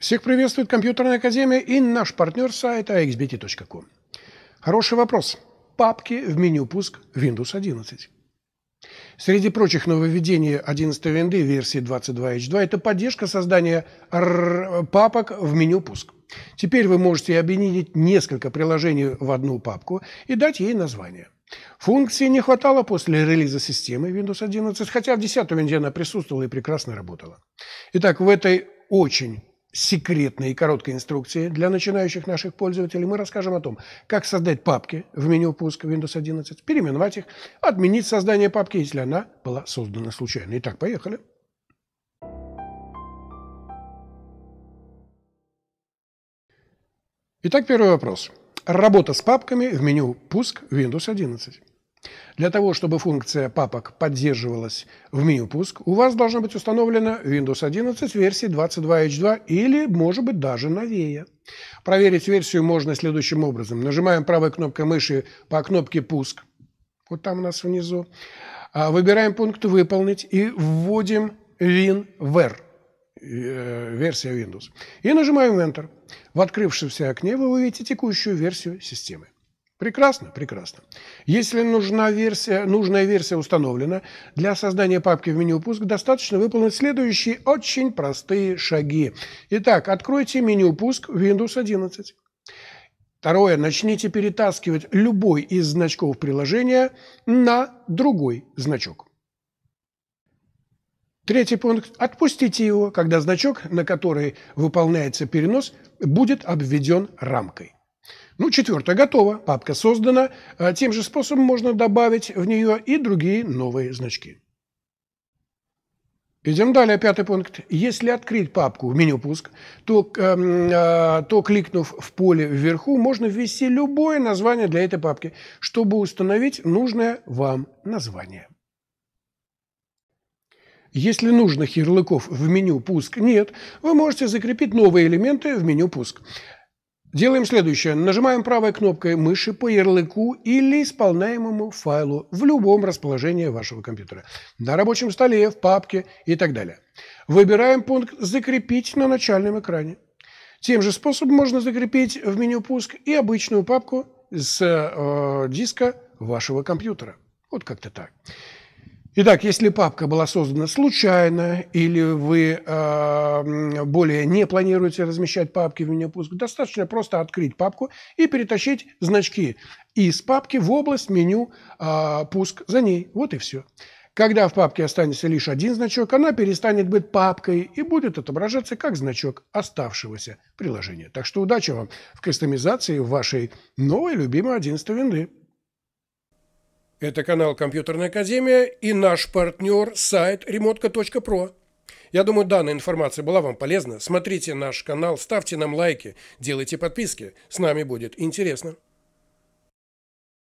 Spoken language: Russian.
Всех приветствует Компьютерная Академия и наш партнер сайта xbt.com. Хороший вопрос. Папки в меню пуск Windows 11. Среди прочих нововведений 11 винды версии 22H2 это поддержка создания папок в меню пуск. Теперь вы можете объединить несколько приложений в одну папку и дать ей название. Функции не хватало после релиза системы Windows 11, хотя в 10 винде она присутствовала и прекрасно работала. Итак, в этой очень секретной и короткой инструкции для начинающих наших пользователей мы расскажем о том, как создать папки в меню пуска Windows 11, переименовать их, отменить создание папки, если она была создана случайно. Итак, поехали. Итак, первый вопрос. Работа с папками в меню «Пуск» Windows 11. Для того, чтобы функция папок поддерживалась в меню «Пуск», у вас должна быть установлена Windows 11 версии 22H2 или, может быть, даже новее. Проверить версию можно следующим образом. Нажимаем правой кнопкой мыши по кнопке «Пуск», вот там у нас внизу. А, выбираем пункт «Выполнить» и вводим WinVer, э, версия Windows. И нажимаем Enter. В открывшемся окне вы увидите текущую версию системы. Прекрасно, прекрасно. Если нужна версия, нужная версия установлена, для создания папки в меню «Пуск» достаточно выполнить следующие очень простые шаги. Итак, откройте меню «Пуск» Windows 11. Второе. Начните перетаскивать любой из значков приложения на другой значок. Третий пункт. Отпустите его, когда значок, на который выполняется перенос, будет обведен рамкой. Ну, четвертое готово. Папка создана. А тем же способом можно добавить в нее и другие новые значки. Идем далее, пятый пункт. Если открыть папку в меню «Пуск», то, э, то, кликнув в поле вверху, можно ввести любое название для этой папки, чтобы установить нужное вам название. Если нужных ярлыков в меню «Пуск» нет, вы можете закрепить новые элементы в меню «Пуск». Делаем следующее. Нажимаем правой кнопкой мыши по ярлыку или исполняемому файлу в любом расположении вашего компьютера. На рабочем столе, в папке и так далее. Выбираем пункт «Закрепить на начальном экране». Тем же способом можно закрепить в меню «Пуск» и обычную папку с э, диска вашего компьютера. Вот как-то так. Итак, если папка была создана случайно или вы э, более не планируете размещать папки в меню пуск, достаточно просто открыть папку и перетащить значки из папки в область меню э, пуск за ней. Вот и все. Когда в папке останется лишь один значок, она перестанет быть папкой и будет отображаться как значок оставшегося приложения. Так что удачи вам в кастомизации вашей новой любимой 11 винды. Это канал Компьютерная Академия и наш партнер сайт remotka.pro. Я думаю, данная информация была вам полезна. Смотрите наш канал, ставьте нам лайки, делайте подписки. С нами будет интересно.